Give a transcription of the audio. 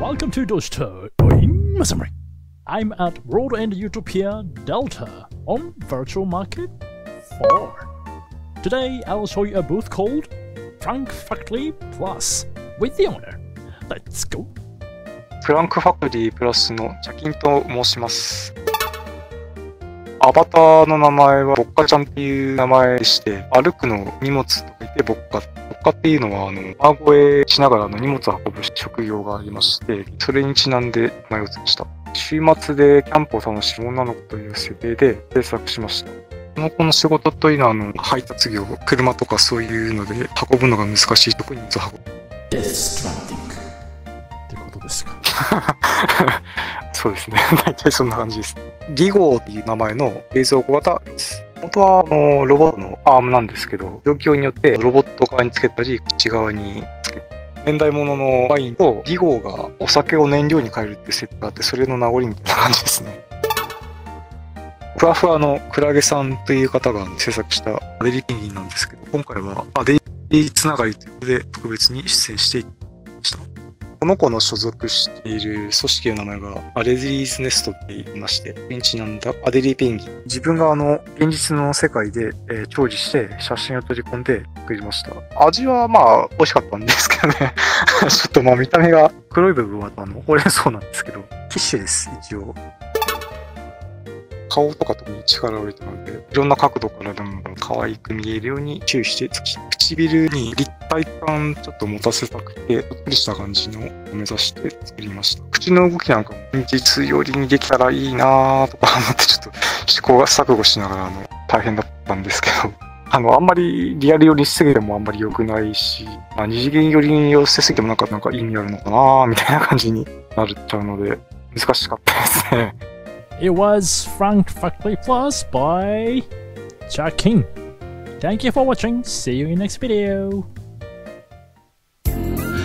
Welcome to Doshito in Missouri. I'm at World End Utopia Delta on Virtual Market 4. Today I'll show you a booth called Frank Factory Plus with the owner. Let's go. フランクファクトリープラスのチャキンと申します。アバターの名前はボッカちゃんっていう名前でして、歩くの荷物と書いてボッカ。ボッカっていうのは、あの、川越しながらの荷物を運ぶ職業がありまして、それにちなんで名前を付けました。週末でキャンプを楽しむ女の子という設定で制作しました。この子の仕事というのは、あの、配達業、車とかそういうので運ぶのが難しい特に荷物を運ぶ。Death Stranding. ってことですか。そうですね。大体そんな感じです。リゴーっていう名前の冷蔵庫型本当はあのロボットのアームなんですけど、状況によってロボット側につけたり、口側につけた年代物のワインとリゴがお酒を燃料に変えるっていう設定があって、それの名残みたいな感じですね。ふわふわのクラゲさんという方が制作したアデリペンギンなんですけど、今回はアデリつながりということで特別に出演していました。この子の所属している組織の名前がアレデリーズネストって言いまして、現地なんだアデリーペンギン。自分があの、現実の世界で、えー調理して写真を取り込んで作りました。味はまあ、美味しかったんですけどね。ちょっとまあ見た目が黒い部分はあの、ほうれん草なんですけど、キッシュです、一応。顔とか特に力を入れたので、いろんな角度からでも可愛く見えるように注意して唇に立体感ちょっと持たせたくて、ぷっくりした感じのを目指して作りました。口の動きなんかも現実寄りにできたらいいなーとか思ってちょっと試行錯誤しながらあの大変だったんですけど、あの、あんまりリアル寄りしすぎてもあんまり良くないし、まあ、二次元寄りに寄せすぎてもなんかなんか意味あるのかなーみたいな感じになっちゃうので、難しかったですね。It was Frank Factory Plus by Chuck King. Thank you for watching. See you in next video.